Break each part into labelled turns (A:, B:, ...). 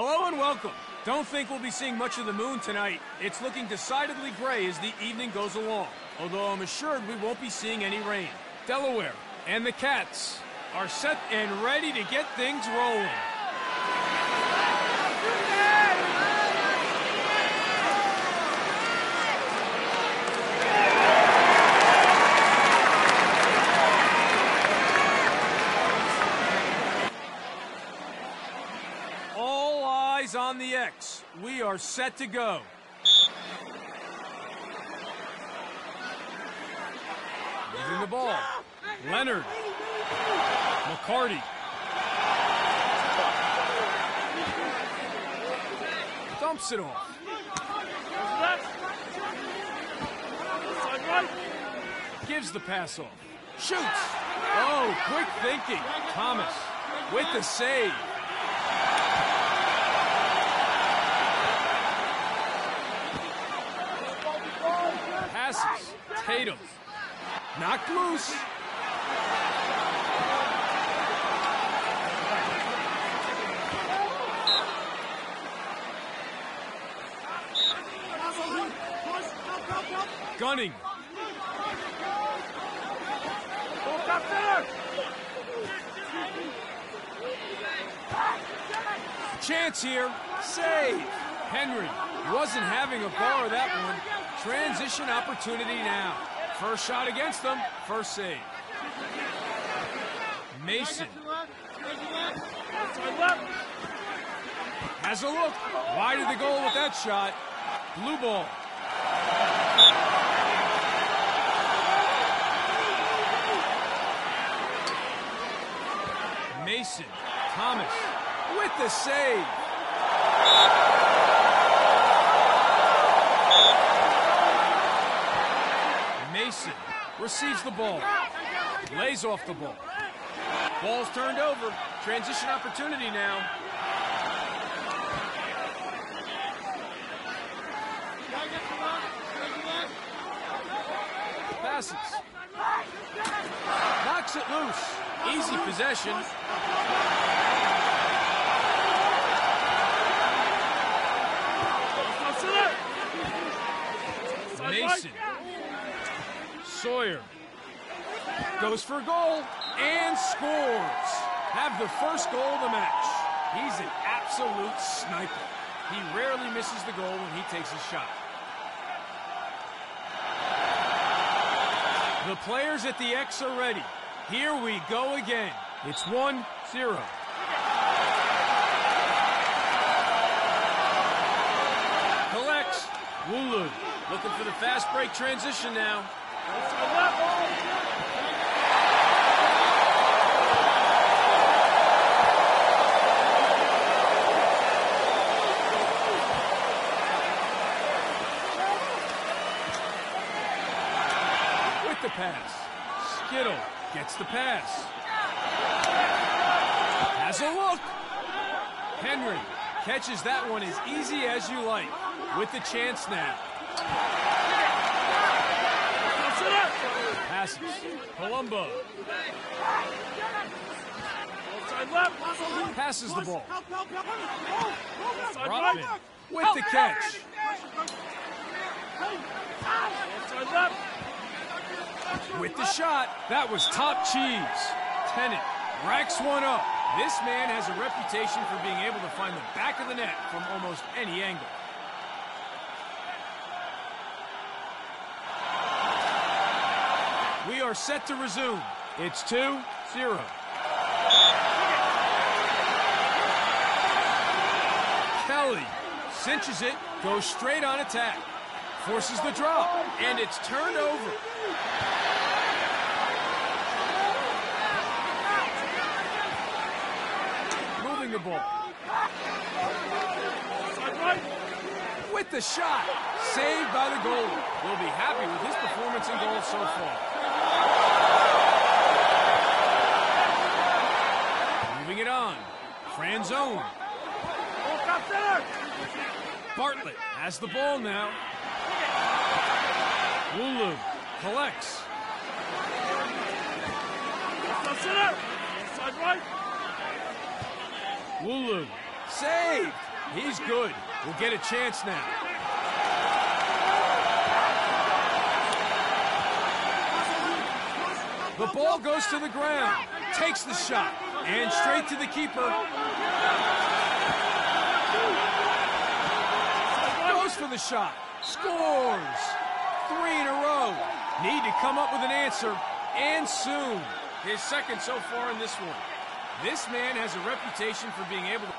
A: Hello and welcome. Don't think we'll be seeing much of the moon tonight. It's looking decidedly gray as the evening goes along, although I'm assured we won't be seeing any rain. Delaware and the Cats are set and ready to get things rolling. All eyes the X. We are set to go. Moving the ball. Leonard. McCarty. Dumps it off. Gives the pass off. Shoots. Oh, quick thinking. Thomas with the save. Passes. Tatum. Knocked loose. Gunning. Chance here. Save. Henry wasn't having a bar that one. Transition opportunity now. First shot against them. First save. Mason has a look. Wide of the goal with that shot. Blue ball. Mason. Thomas with the save. Mason receives the ball. Lays off the ball. Ball's turned over. Transition opportunity now. Passes. Knocks it loose. Easy possession. Mason. Sawyer goes for goal and scores. Have the first goal of the match. He's an absolute sniper. He rarely misses the goal when he takes a shot. The players at the X are ready. Here we go again. It's 1 0. Collects. Wulu looking for the fast break transition now. With the pass. Skittle gets the pass. Has a look. Henry catches that one as easy as you like. With the chance now. Passes. Colombo. Passes the ball. Rotman with the catch. With the shot. That was top cheese. Tennant racks one up. This man has a reputation for being able to find the back of the net from almost any angle. We are set to resume. It's 2 0. Kelly cinches it, goes straight on attack, forces the drop, and it's turned over. Moving the ball. With the shot, saved by the goalie. Will be happy with his performance in goal so far. Moving it on. Franzone. Bartlett has the ball now. Wulu collects. Wulu saved. He's good. We'll get a chance now. The ball goes to the ground. Takes the shot. And straight to the keeper. Goes for the shot. Scores. Three in a row. Need to come up with an answer. And soon. His second so far in this one. This man has a reputation for being able to...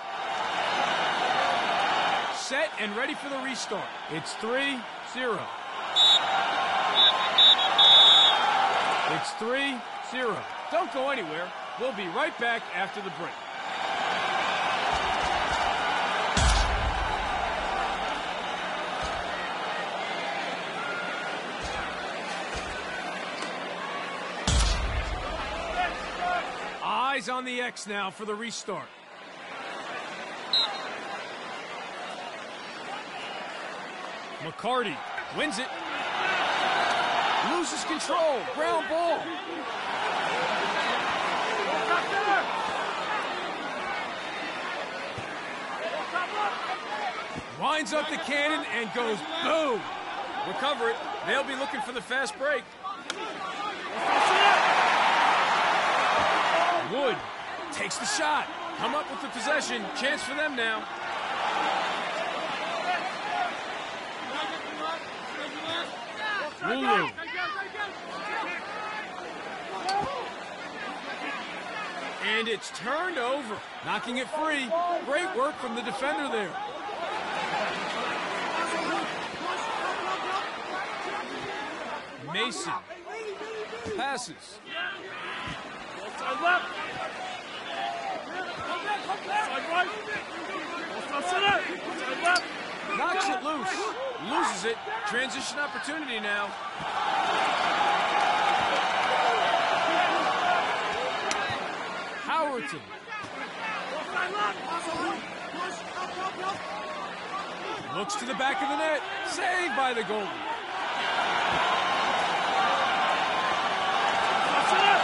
A: Set and ready for the restart. It's 3-0. It's 3-0. Don't go anywhere. We'll be right back after the break. Eyes on the X now for the restart. McCarty wins it. Loses control. Ground ball. Winds up the cannon and goes boom. Recover it. They'll be looking for the fast break. Wood takes the shot. Come up with the possession. Chance for them now. Lulu. And it's turned over. Knocking it free. Great work from the defender there. Mason passes.
B: Side left. Side right. Side left.
A: Knocks it loose. Loses it. Transition opportunity now. Howerton. Looks to the back of the net. Saved by the goalie.
B: Side center.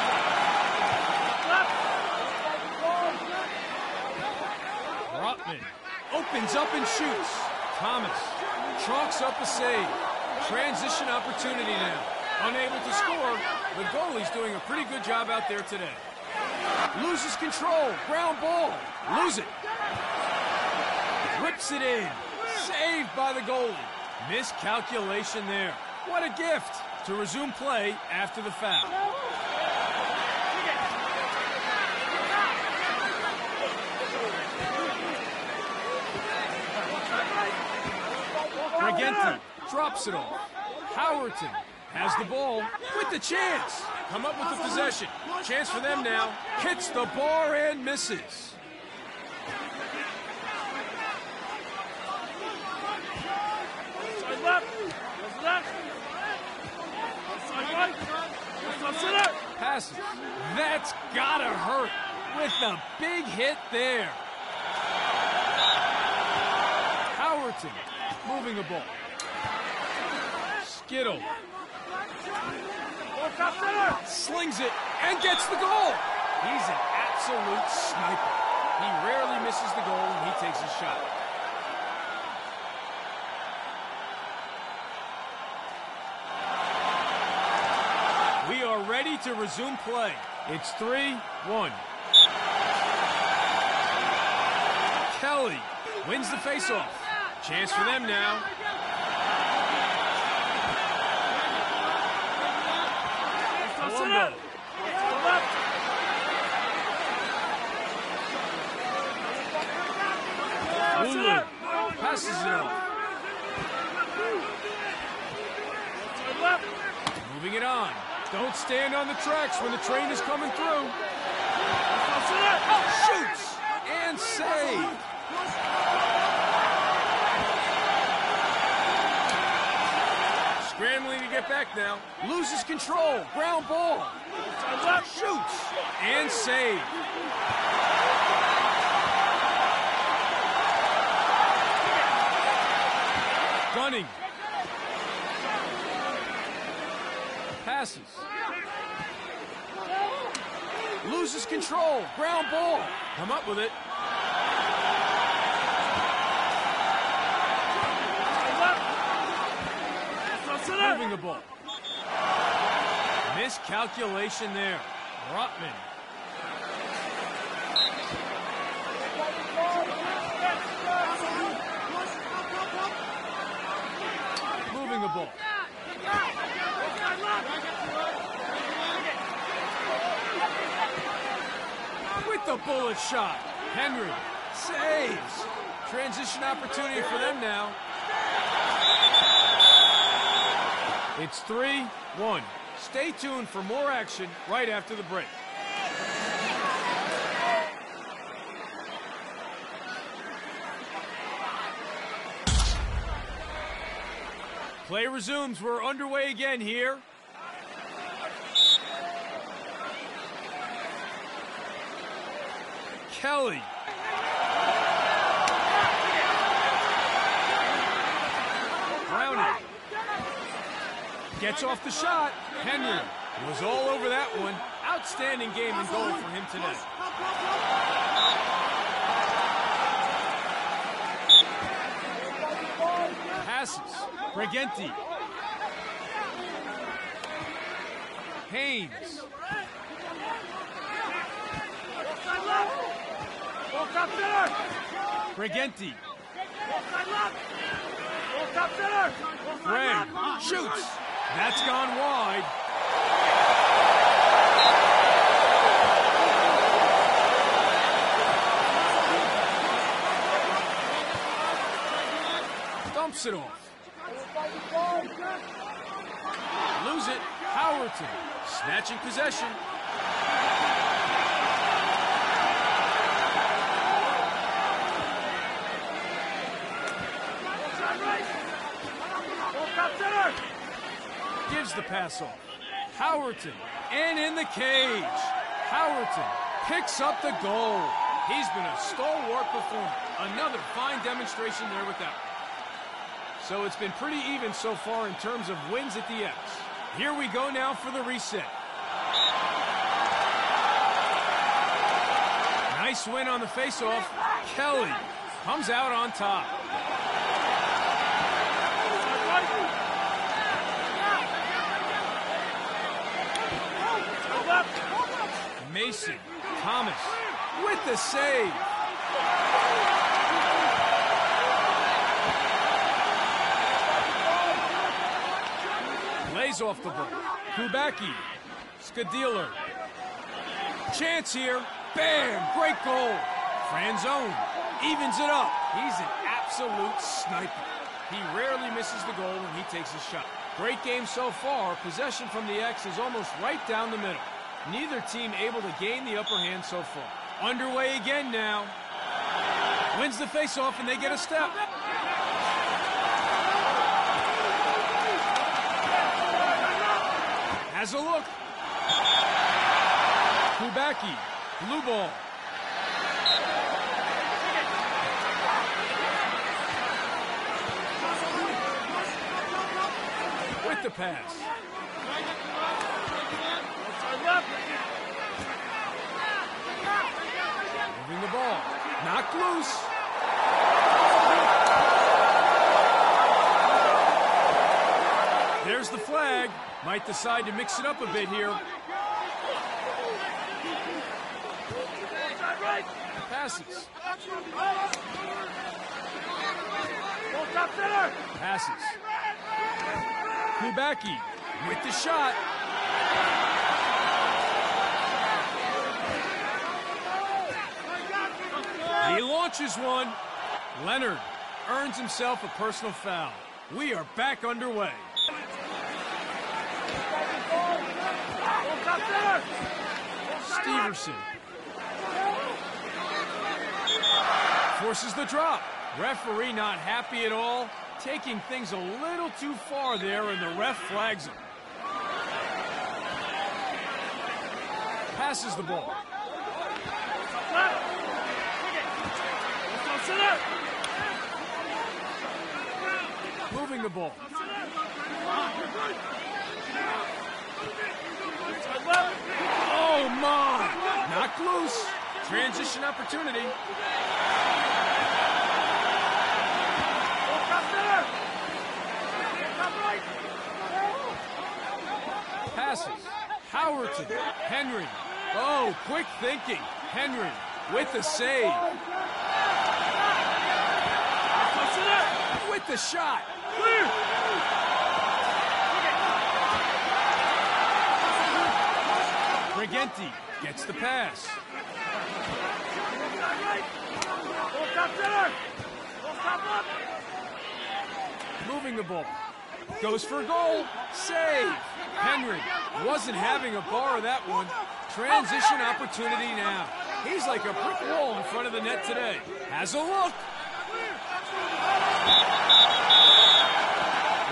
B: Left.
A: Opens up and shoots. Thomas chalks up a save. Transition opportunity now. Unable to score, the goalie's doing a pretty good job out there today. Loses control. Ground ball. Lose it. Rips it in. Saved by the goalie. Miscalculation there. What a gift to resume play after the foul. Regenti drops it off. Howerton has the ball with the chance. Come up with the possession. Chance for them now. Hits the bar and misses. Passes. That's gotta hurt with a big hit there. Howerton moving the ball. Skittle slings it and gets the goal. He's an absolute sniper. He rarely misses the goal when he takes his shot. We are ready to resume play. It's 3-1. Kelly wins the faceoff. Chance for them now. Colombo
B: center. Side left. Top
A: Lulu passes it off. Moving it on. Don't stand on the tracks when the train is coming through. Shoots and saved. Back now. Loses control. Ground ball. Shoots and saved. Gunning. Passes. Loses control. Ground ball. Come up with it. The ball. Miscalculation there. Rotman. Moving the ball. With the bullet shot. Henry saves. Transition opportunity for them now. It's 3 1. Stay tuned for more action right after the break. Play resumes. We're underway again here. Kelly. Gets off the shot. Henry was all over that one. Outstanding game and goal for him today. Passes. Briganti. Haynes. Briganti. Gregg shoots. That's gone wide. Dumps it off. Lose it. Howerton snatching possession. Gives the pass off. Howerton and in the cage. Howerton picks up the goal. He's been a stalwart performer. Another fine demonstration there with that. So it's been pretty even so far in terms of wins at the X. Here we go now for the reset. Nice win on the faceoff. Kelly comes out on top. Mason, Thomas with the save. Plays off the ball. Kubacki, Skadiller. Chance here. Bam! Great goal. Franzone evens it up. He's an absolute sniper. He rarely misses the goal when he takes a shot. Great game so far. Possession from the X is almost right down the middle. Neither team able to gain the upper hand so far. Underway again now. Wins the faceoff and they get a step. Has a look. Kubacki, blue ball. With the pass. Moving the ball. Knocked loose. There's the flag. Might decide to mix it up a bit here. Passes. Passes. Kubacki with the shot. He launches one. Leonard earns himself a personal foul. We are back underway. Steverson forces the drop. Referee not happy at all, taking things a little too far there, and the ref flags him. Passes the ball. Moving the ball. Oh my! Knocked loose. Transition opportunity. Passes. Howerton. Henry. Oh, quick thinking. Henry with the save. With the shot. Briganti gets the pass. Moving the ball. Goes for a goal. Save. Henry wasn't having a bar of that one. Transition opportunity now. He's like a brick wall in front of the net today. Has a look.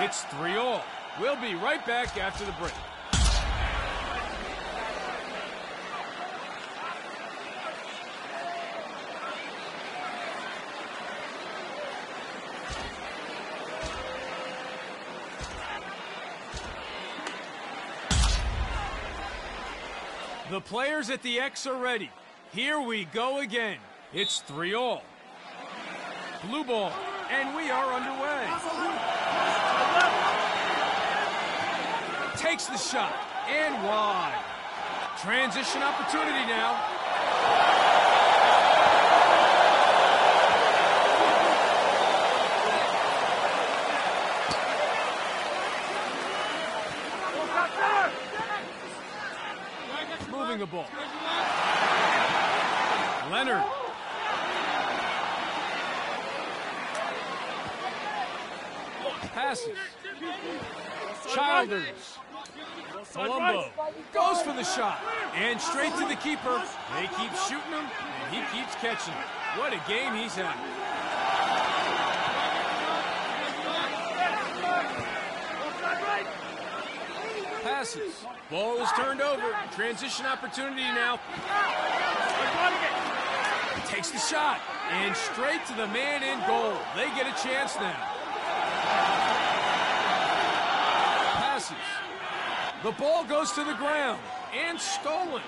A: It's 3 all. We'll be right back after the break. The players at the X are ready. Here we go again. It's 3 all. Blue ball, and we are underway. Takes the shot, and wide. Transition opportunity now. Moving the ball. Leonard. Passes. Childers. Colombo goes for the shot and straight to the keeper. They keep shooting him and he keeps catching. What a game he's having. Passes. Ball is turned over. Transition opportunity now. Takes the shot and straight to the man in goal. They get a chance now. Passes. The ball goes to the ground and stolen.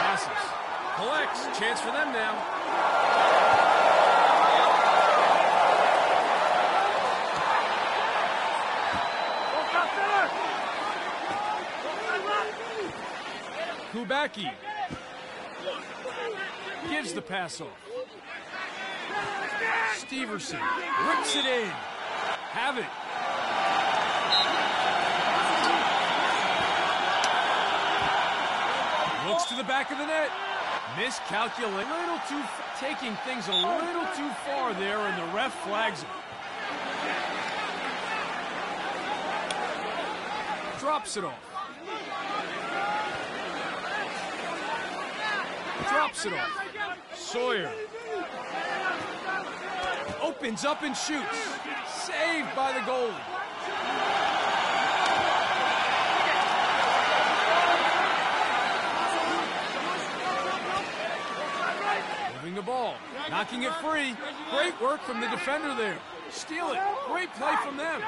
A: Passes. Collects. Chance for them now. Kubacki gives the pass off. Steverson rips it in. Have it. Looks to the back of the net. Miscalculating, a Little too taking things a little too far there, and the ref flags him. Drops it off. Drops it off. Sawyer. Opens up and shoots. Saved by the goalie. Moving the ball. Knocking it free. Great work from the defender there. Steal it. Great play from them.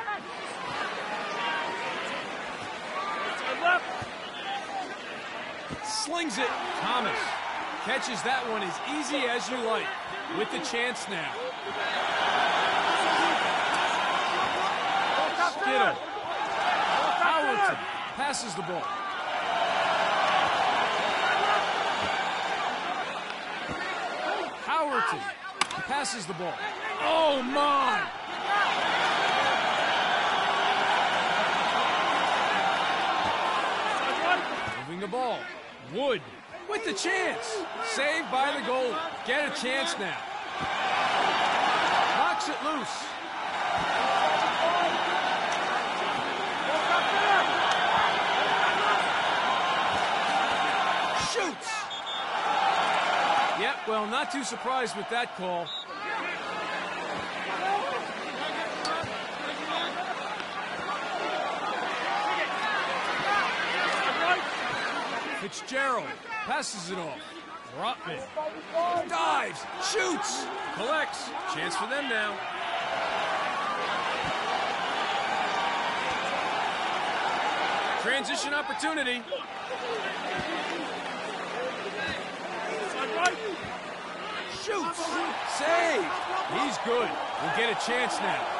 A: Slings it. Thomas catches that one as easy as you like. With the chance now. Skittle. Howerton passes the ball. Howerton passes the ball. Oh my! Moving the ball. Wood with the chance. Saved by the goal. Get a chance now. Knocks it loose. Shoots. Yep, well, not too surprised with that call. Fitzgerald passes it off. Rotman dives, shoots, collects. Chance for them now. Transition opportunity. Shoots. Save. He's good. We'll get a chance now.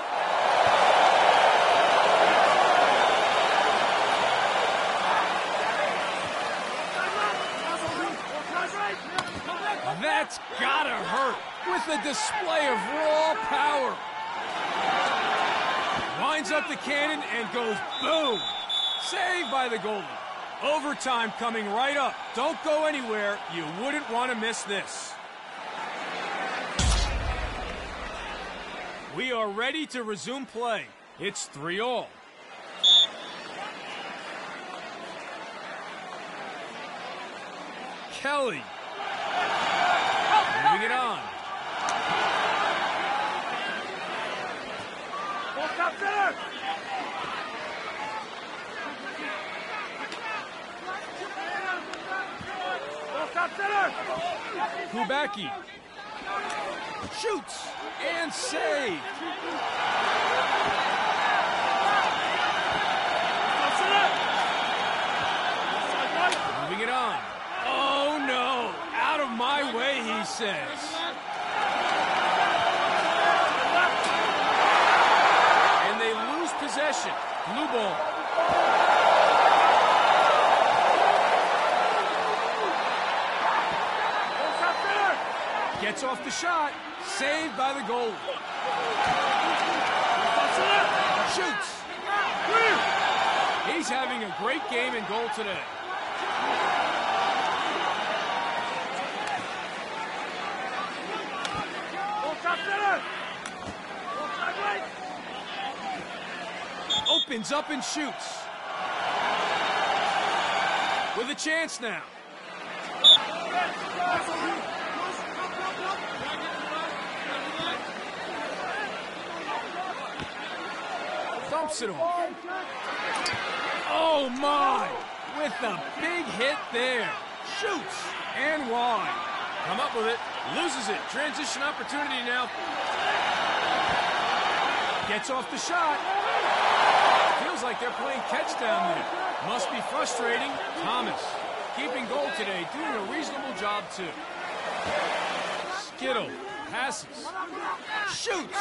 A: That's gotta hurt with a display of raw power. Winds up the cannon and goes boom. Saved by the goalie. Overtime coming right up. Don't go anywhere. You wouldn't want to miss this. We are ready to resume play. It's 3 all. Kelly. Moving it on. Kubacki. Shoots and
B: right.
A: Moving it on. Oh no! Out of my way, he says. And they lose possession. Blue ball. Gets off the shot. Saved by the goal. Shoots. He's having a great game in goal today. Opens up and shoots. With a chance now. Oh my! With a big hit there. Shoots and wide. Come up with it. Loses it. Transition opportunity now. Gets off the shot. Feels like they're playing catch down there. Must be frustrating. Thomas, keeping goal today, doing a reasonable job too. Skittle passes. Shoots.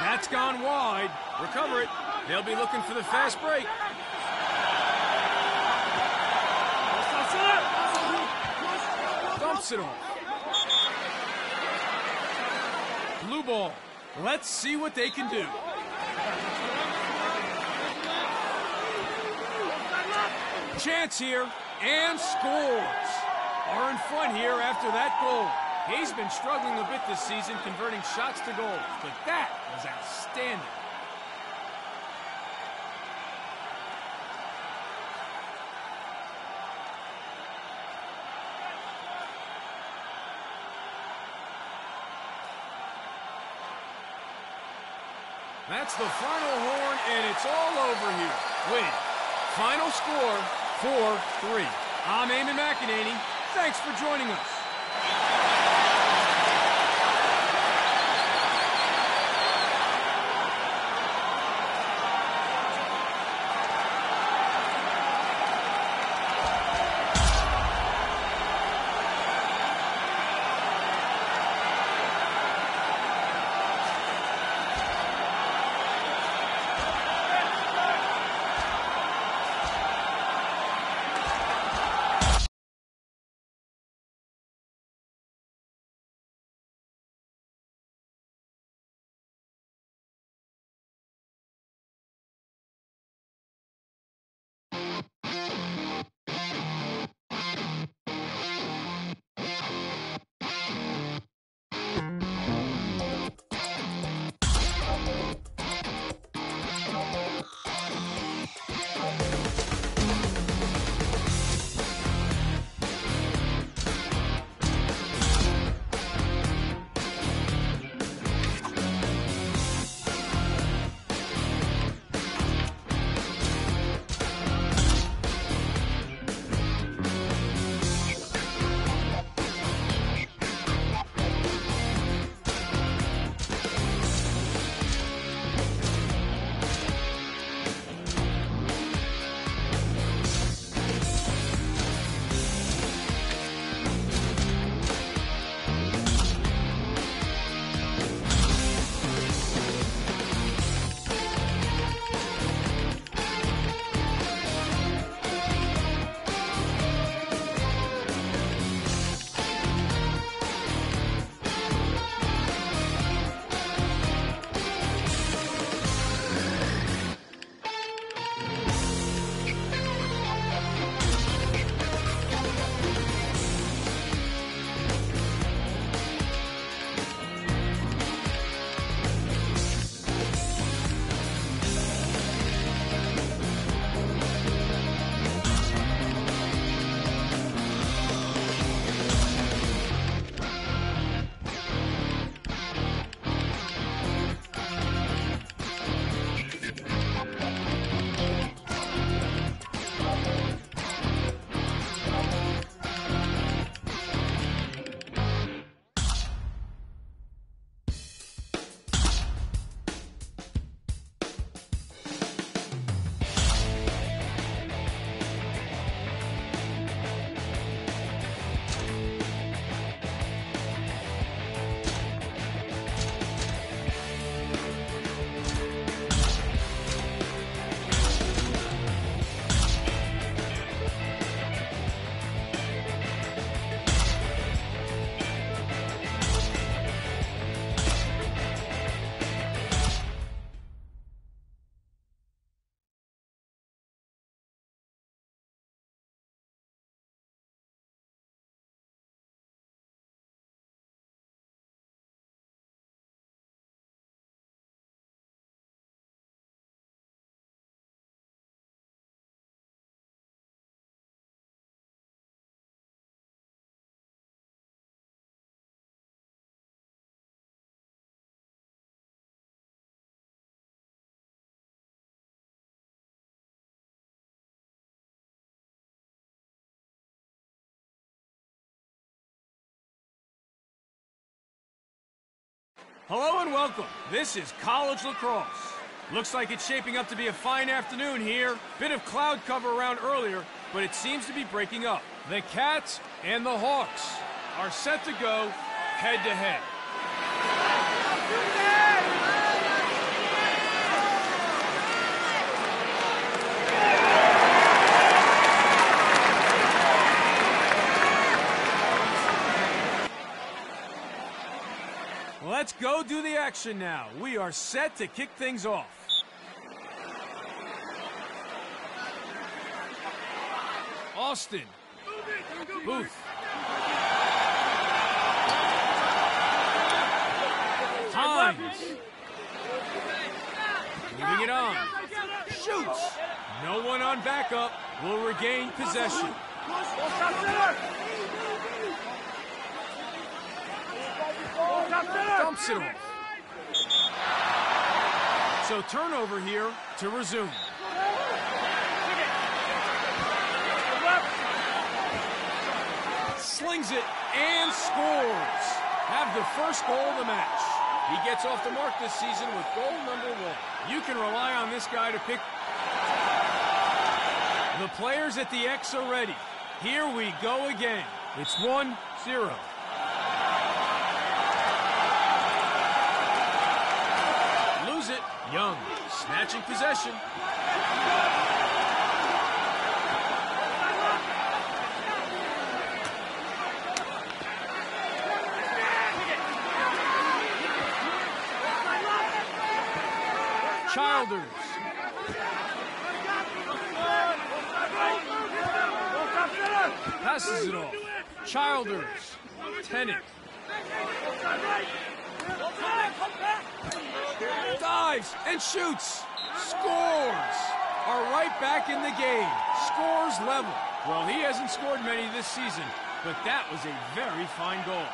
A: That's gone wide. Recover it. They'll be looking for the fast break. Dumps it off. Blue ball. Let's see what they can do. Chance here and scores. Are in front here after that goal. He's been struggling a bit this season converting shots to goals, but that was outstanding. That's the final horn, and it's all over here. Win. Final score 4 3. I'm Eamon McEnany. Thanks for joining us. Hello and welcome. This is college lacrosse. Looks like it's shaping up to be a fine afternoon here. Bit of cloud cover around earlier, but it seems to be breaking up. The Cats and the Hawks are set to go head to head. Let's go do the action now. We are set to kick things off. Austin. Booth. Hines. Moving it on. Shoots. No one on backup will regain possession. Dumps it off. So turnover here to resume. Slings it and scores. Have the first goal of the match. He gets off the mark this season with goal number one. You can rely on this guy to pick. The players at the X are ready. Here we go again. It's 1 Young. Snatching possession. Childers. Passes it off. Childers. Tennant. Dives and shoots. Scores. Are right back in the game. Scores level. Well, he hasn't scored many this season, but that was a very fine goal.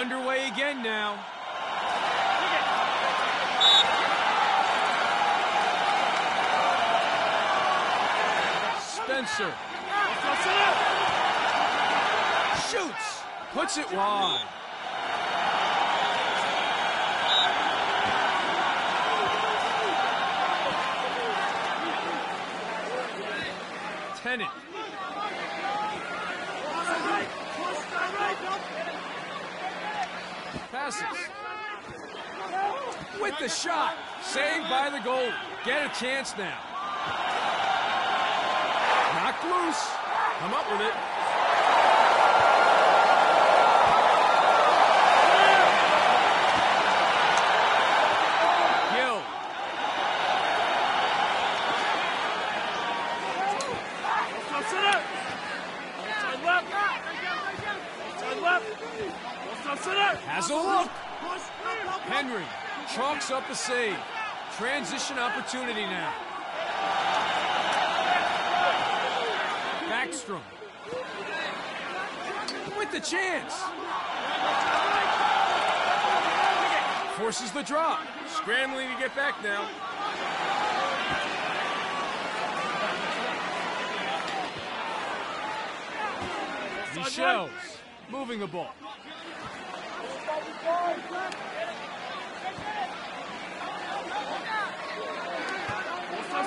A: Underway again now. Spencer shoots, puts it wide. Tennant. Passes. With the shot. Saved by the goal. Get a chance now. Knocked loose. Come up with it. Gill.
B: Offside left. Offside left. Offside left. Offside
A: Has a look. Henry chalks up a save. Transition opportunity now. Backstrom. With the chance. Forces the drop. Scrambling to get back now. Michels moving the ball.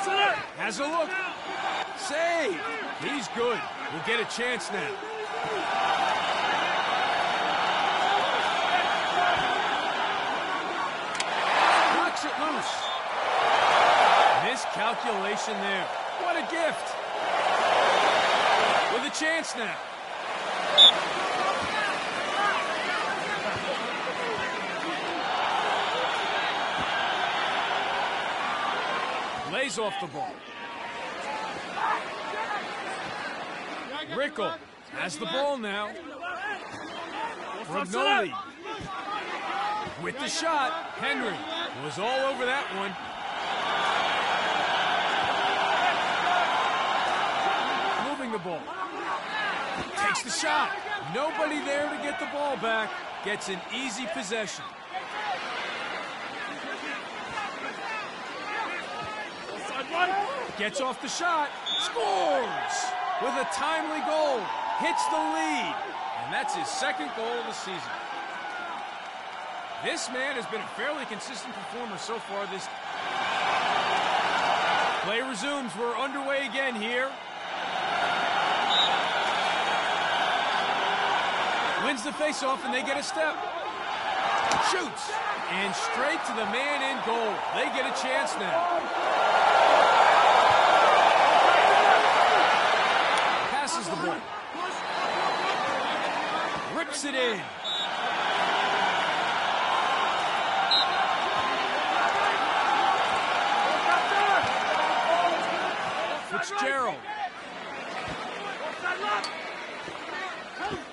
A: Has a look. Save. He's good. We'll get a chance now. Knocks it loose. Miscalculation there. What a gift. With a chance now. Lays off the ball. Rickle has the ball now. Rognoli with the shot. Henry was all over that one. Moving the ball. Takes the shot. Nobody there to get the ball back. Gets an easy possession.
B: Offside right.
A: Gets off the shot. Scores with a timely goal. hits the lead, and that's his second goal of the season. This man has been a fairly consistent performer so far this... Play resumes. We're underway again here. Wins the faceoff and they get a step. Shoots. And straight to the man in goal. They get a chance now. Passes the ball. Rips it in. Fitzgerald.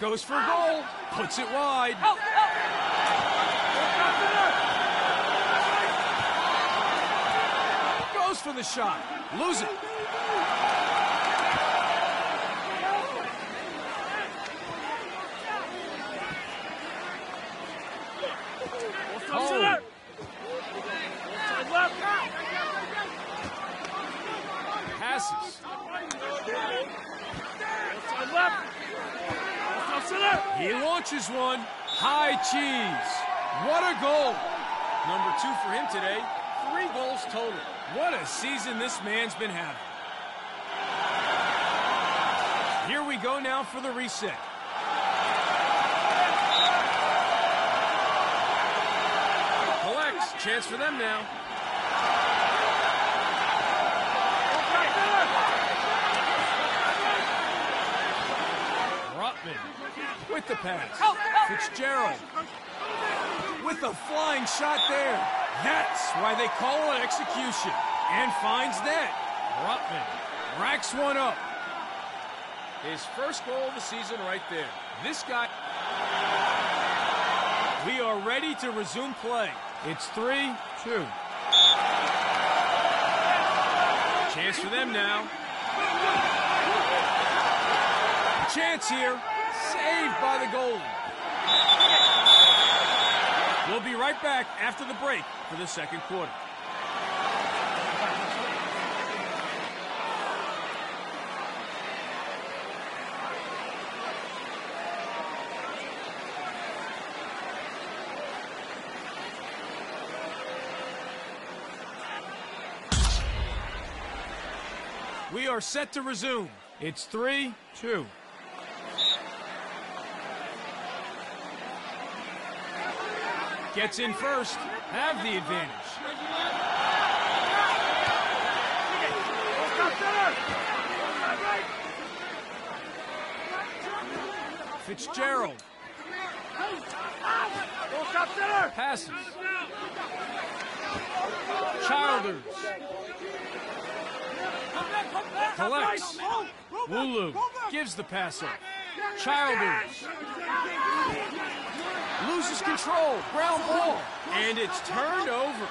A: Goes for a goal. Puts it wide. Goes for the shot. Lose it. Oh. Passes. He launches one. High cheese. What a goal. Number two for him today. Three goals total. What a season this man's been having. Here we go now for the reset. Collects. Chance for them now. With the pass. Oh, oh. Fitzgerald with a flying shot there. That's why they call it execution. And finds net. Rotman racks one up. His first goal of the season right there. This guy. We are ready to resume play. It's 3 2. Chance for them now. Chance here. Saved by the goalie. We'll be right back after the break for the second quarter. We are set to resume. It's 3 2. Gets in first. Have the advantage. Fitzgerald. Passes. Childers. Collects. Wulu gives the pass off. Childers. Loses control. Ground ball. And it's turned over.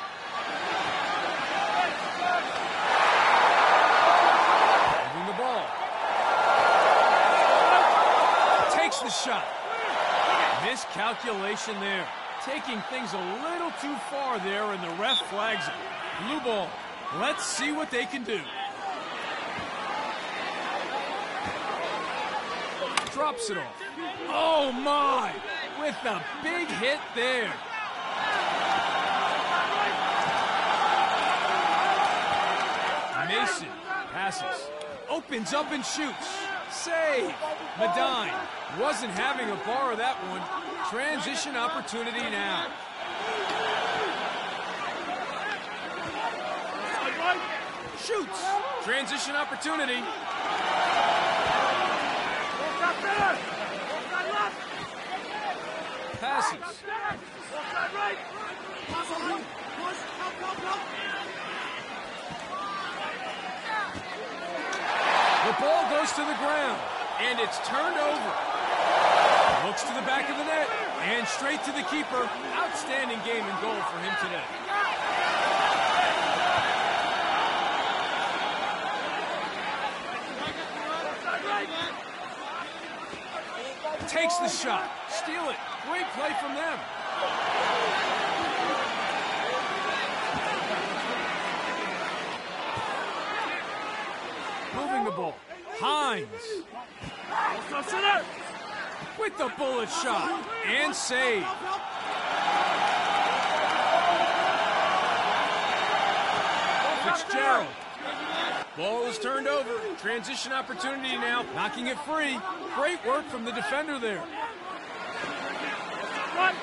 A: Moving the ball. Takes the shot. Miscalculation there. Taking things a little too far there, and the ref flags it. Blue ball. Let's see what they can do. Drops it off. Oh my! With the big hit there. Mason passes. Opens up and shoots. Save. Medine wasn't having a bar of that one. Transition opportunity now. Shoots. Transition opportunity. Passes. The ball goes to the ground, and it's turned over. Looks to the back of the net, and straight to the keeper. Outstanding game and goal for him today. Takes the shot. Steal it. Great play from them. Moving the ball. Hines. With the bullet shot and save. Fitzgerald. Ball is turned over. Transition opportunity now. Knocking it free. Great work from the defender there.
B: Offside right.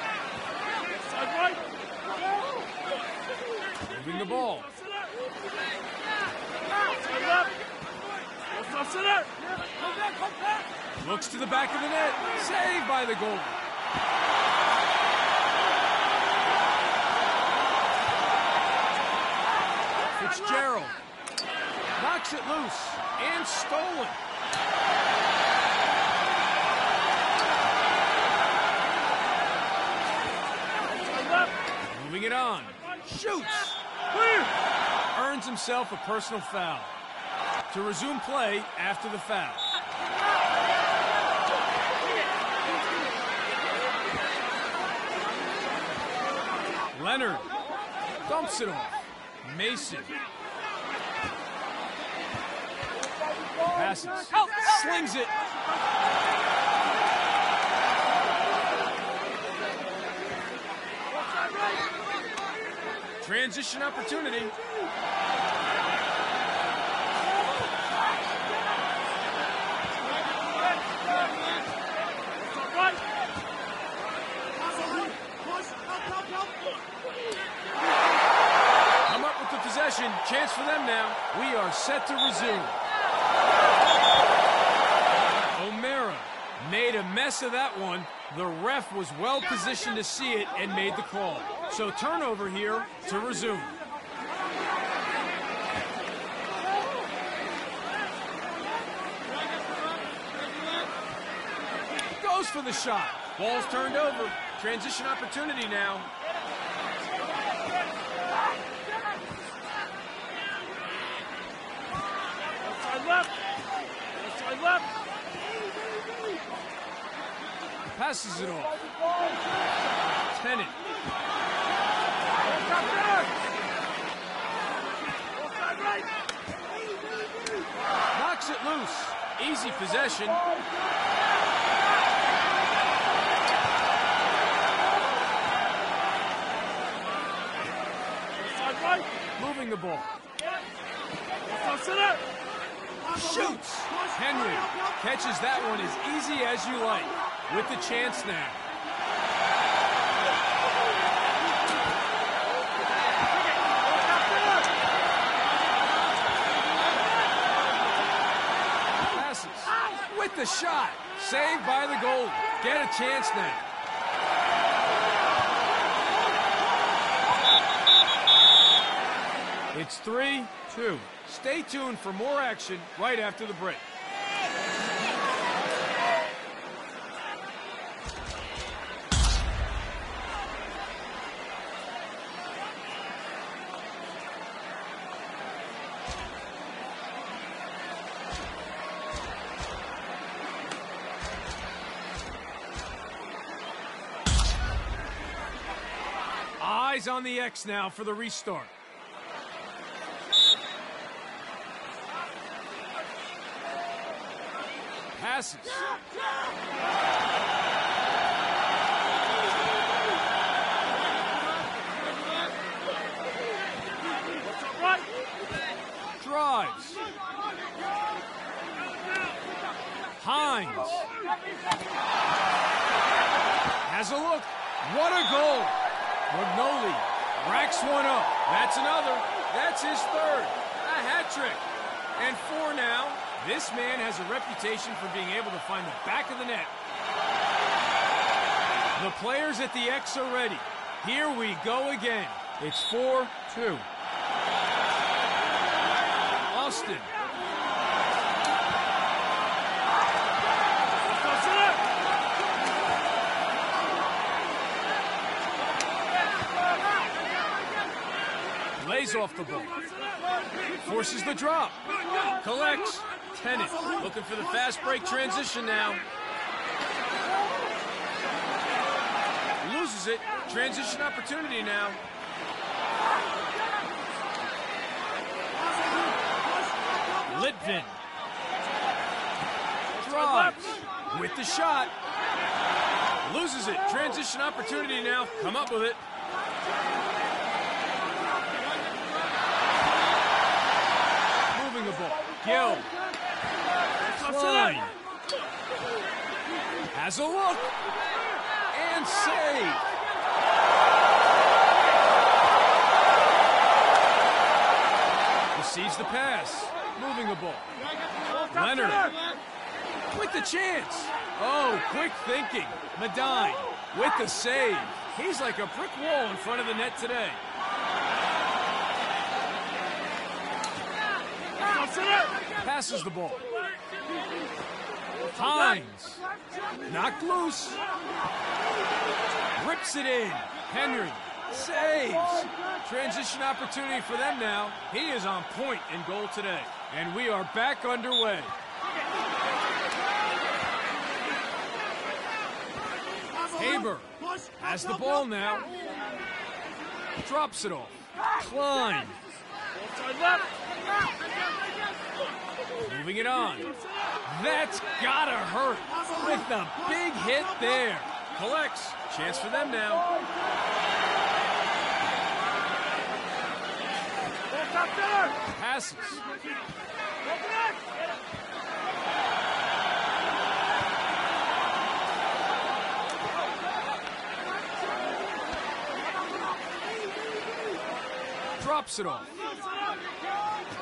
B: Offside right.
A: Moving the ball. Looks to the back of the net. Saved by the goal. Fitzgerald knocks it loose and stolen. Moving it on. Shoots.
B: Clear.
A: Earns himself a personal foul. To resume play after the foul. Leonard dumps it off. Mason passes, oh, oh. slings it. Transition opportunity. Come up with the possession. Chance for them now. We are set to resume. O'Mara made a mess of that one. The ref was well positioned to see it and made the call. So turnover here to resume. Goes for the shot. Ball's turned over. Transition opportunity now. Passes it off. Tennant. Knocks it loose. Easy possession. Moving the ball. Shoots. Henry catches that one as easy as you like. With the chance now. Passes. With the shot. Saved by the goal. Get a chance now. It's 3 2. Stay tuned for more action right after the break. On the X now for the restart. Passes. Drives. Hines. Has a look. What a goal. Magnoli racks one up. That's another. That's his third. A hat trick. And four now. This man has a reputation for being able to find the back of the net. The players at the X are ready. Here we go again. It's 4 2. Austin
B: Offside center.
A: Lays off the ball. Forces the drop. Collects. Tennant looking for the fast break transition now. Loses it. Transition opportunity now. Litvin. Drives. with the shot. Loses it. Transition opportunity now. Come up with it. Moving Gill. Klein. Has a look. And save. Receives the pass. Moving the ball. Leonard. With the chance. Oh, quick thinking. Medine with the save. He's like a brick wall in front of the net today. Passes the ball. Hines. Knocked loose. Rips it in. Henry saves. Transition opportunity for them now. He is on point in goal today. And we are back underway. Haber has the ball now. Drops it off. Klein moving it on. That's gotta hurt with the big hit there. Collects. Chance for them now. Passes. Drops it off.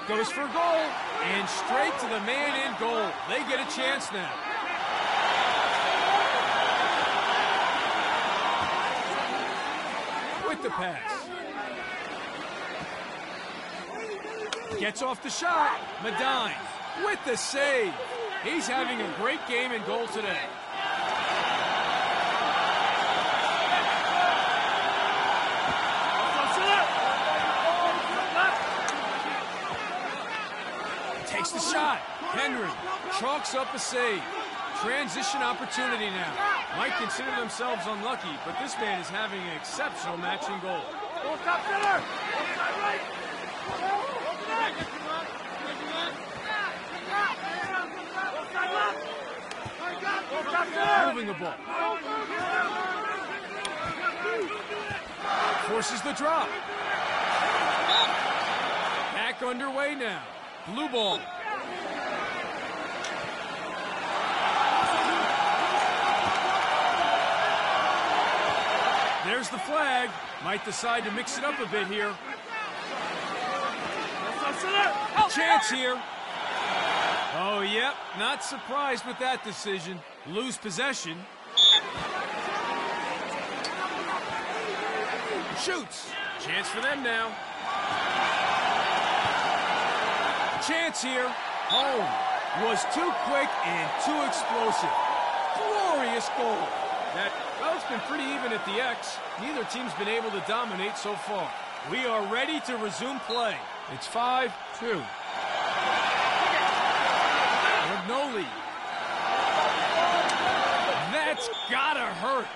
A: Goes for goal. And straight to the man in goal. They get a chance now. With the pass. Gets off the shot. Medine with the save. He's having a great game in goal today. Takes the shot. Henry chalks up a save. Transition opportunity now. Might consider themselves unlucky, but this man is having an exceptional match in goal. Moving the ball. Forces the drop. Back underway now. Blue ball. There's the flag. Might decide to mix it up a bit here. Chance here. Oh, yep. Not surprised with that decision. Lose possession. Shoots. Chance for them now. Chance here. Home was too quick and too explosive. Glorious goal. That, well, it's been pretty even at the X. Neither team's been able to dominate so far. We are ready to resume play. It's 5 2. Rognoli. That's gotta hurt.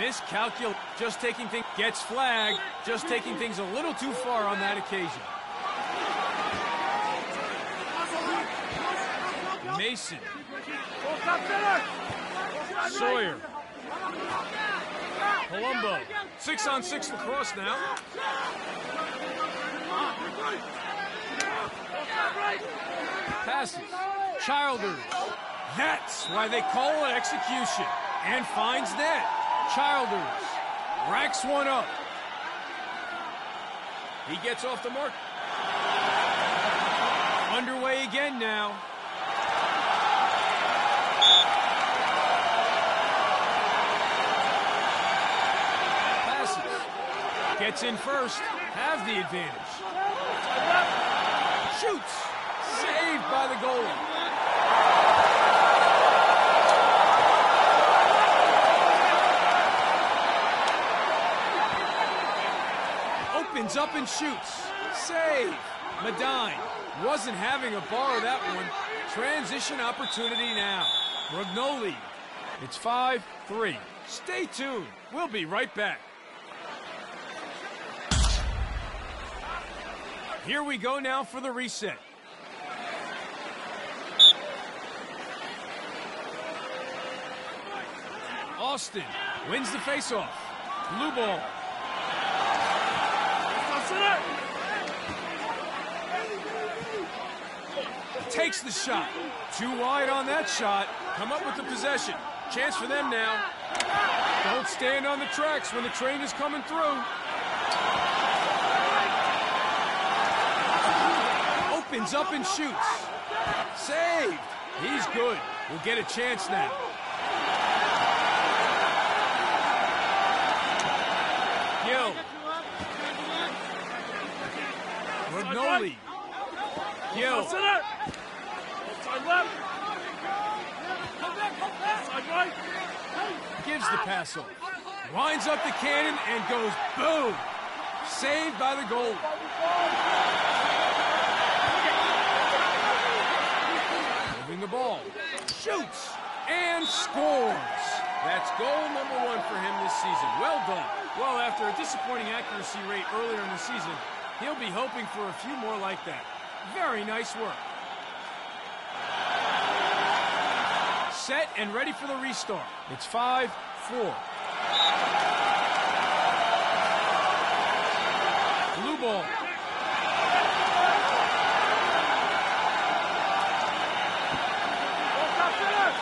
A: Miscalculate. Just taking things. Gets flagged. Just taking things a little too far on that occasion. Mason. Sawyer. Palumbo. Six on six lacrosse now. Passes. Childers. That's why they call it execution. And finds net. Childers. Racks one up. He gets off the mark. Underway again now. Passes. Gets in first. Have the advantage. Shoots. Saved by the goalie. Opens up and shoots. Save. Medine wasn't having a bar of that one. Transition opportunity now. Rognoli. It's 5 3. Stay tuned. We'll be right back. Here we go now for the reset. Austin wins the faceoff. Blue ball. Takes the shot. Too wide on that shot. Come up with the possession. Chance for them now. Don't stand on the tracks when the train is coming through. Opens up and shoots. Saved. He's good. We'll get a chance now. Gill. Ragnoli. Gill. Gives the pass off. Winds up the cannon and goes boom. Saved by the goal. The ball. Shoots and scores. That's goal number one for him this season. Well done. Well, after a disappointing accuracy rate earlier in the season, he'll be hoping for a few more like that. Very nice work. Set and ready for the restart. It's 5 4. Blue ball.
B: Offside.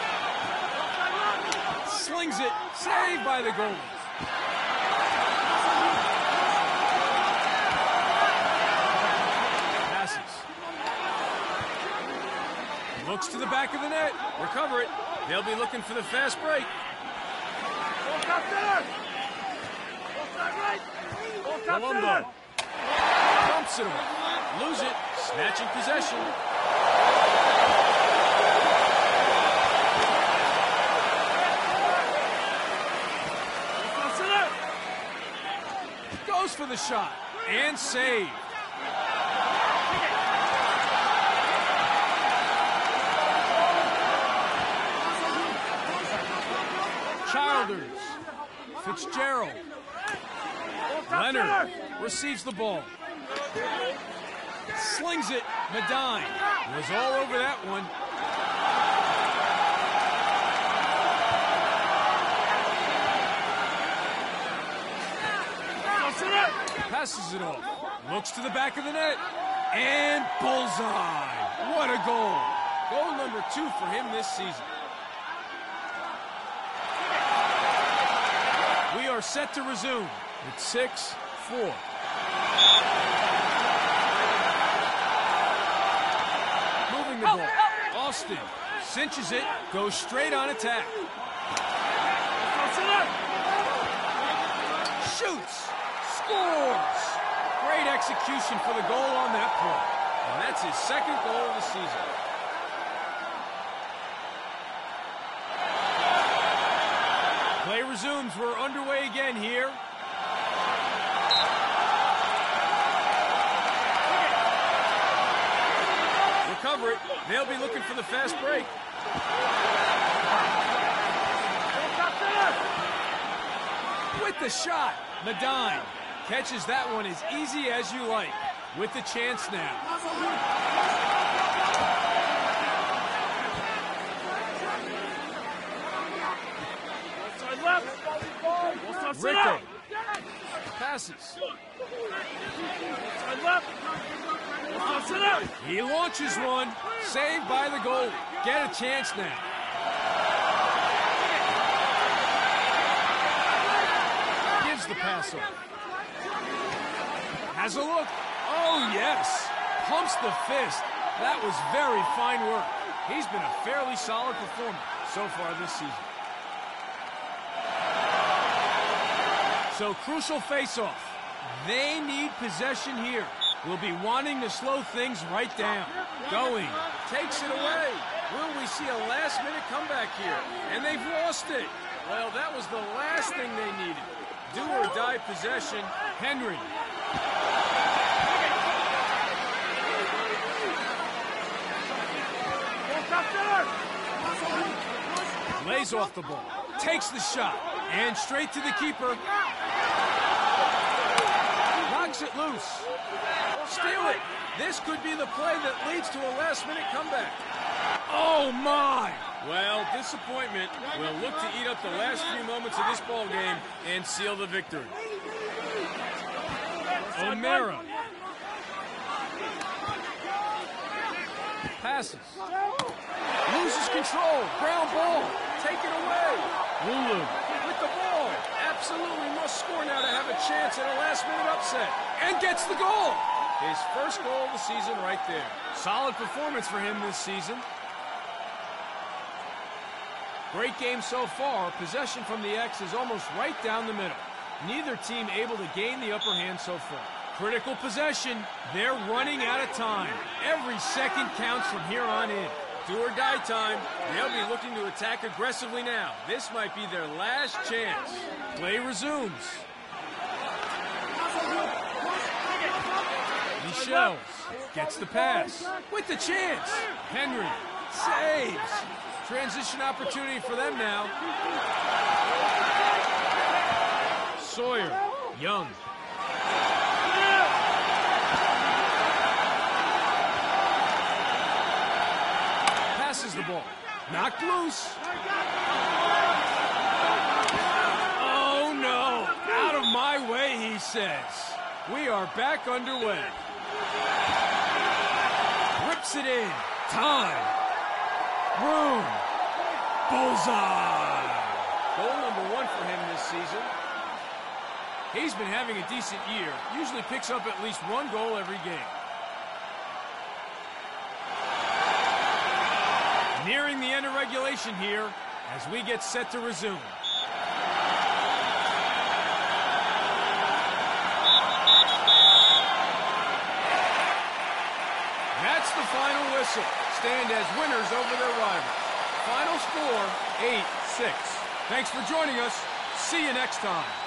B: Offside right.
A: Slings it. The. Passes. Looks to the back of the net. Recover it. They'll be looking for the fast break. Colombo.
B: Offside.
A: It away. Lose it. Snatching possession.
B: Offside.
A: Goes for the shot. And saved. Childers. Fitzgerald. Leonard receives the ball. Slings it. Medine was all over that one. Passes it off. Looks to the back of the net. And bullseye. What a goal. Goal number two for him this season. We are set to resume. It's 6 4. Moving the ball. Austin cinches it, goes straight on attack. Shoots, scores. Great execution for the goal on that play. And that's his second goal of the season. Play resumes. We're underway again here. Recover it. They'll be looking for the fast break. With the shot, Medine catches that one as easy as you like. With the chance now. Rico passes. He launches one. Saved by the goal. Get a chance now. Gives the pass off. Has a look. Oh, yes. Pumps the fist. That was very fine work. He's been a fairly solid performer so far this season. So crucial face-off. They need possession here. We'll be wanting to slow things right down. Going. Takes it away. Will we see a last-minute comeback here? And they've lost it. Well, that was the last thing they needed. Do or die possession. Henry. Lays off the ball. Takes the shot. And straight to the keeper. Knocks it loose. Steal it. This could be the play that leads to a last-minute comeback. Oh, my! Well, disappointment will look to eat up the last few moments of this ball game and seal the victory. O'Mara. Passes. Loses control. Ground ball. Taken away. Lulu with the ball. Absolutely must score now to have a chance at a last-minute upset. And gets the goal. His first goal of the season right there. Solid performance for him this season. Great game so far. Possession from the X is almost right down the middle. Neither team able to gain the upper hand so far. Critical possession. They're running out of time. Every second counts from here on in. Do or die time. They'll be looking to attack aggressively now. This might be their last chance. Play resumes. Michels gets the pass. With the chance. Henry saves. Transition opportunity for them now. Sawyer. Young. Passes the ball. Knocked loose. Oh no. Out of my way, he says. We are back underway. Rips it in. Time. Room. Bullseye. Goal number one for him this season. He's been having a decent year. Usually picks up at least one goal every game. Nearing the end of regulation here as we get set to resume. That's the final whistle. Stand as winners over their rivals. Final score, 8-6. Thanks for joining us. See you next time.